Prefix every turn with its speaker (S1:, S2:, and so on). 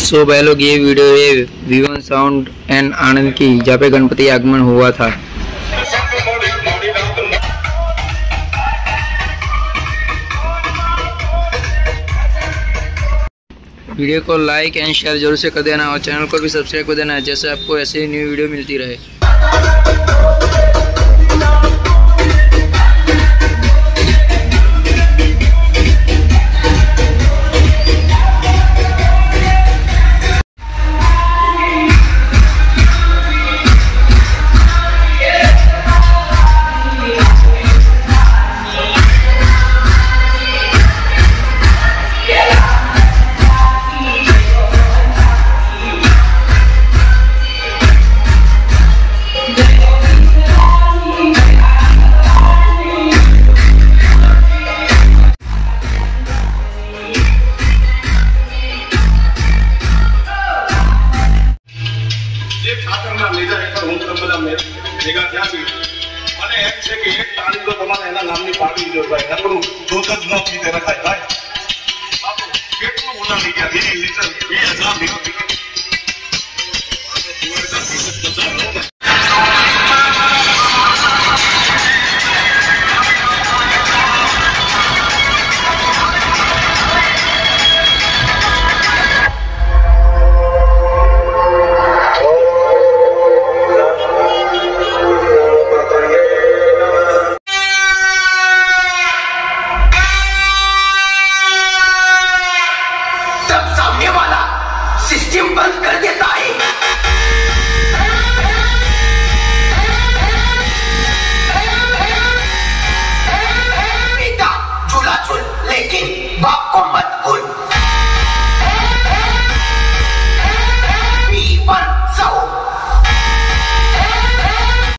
S1: सो भाई लोग ये वीडियो है विवन साउंड एंड आनंद की, जहाँ पे गणपति आगमन हुआ था। वीडियो को लाइक एंड शेयर ज़रूर से कर देना और चैनल को भी सब्सक्राइब कर देना, जैसे आपको ऐसे ही न्यू वीडियो मिलती रहे।
S2: જે ઠાકરના લીધા હેઠળ હું તમને બધા ભેગા થયા છું અને એમ છે કે એક તારીખ તો તમારે એના નામની પાડવી જો ભાઈ. નકરું દૂધ જ ન પીતે રખાય ભાઈ. કેટલું ઉના લીધા લીટર બે હજાર લીટર
S3: जब वाला सिस्टम बंद कर देता है।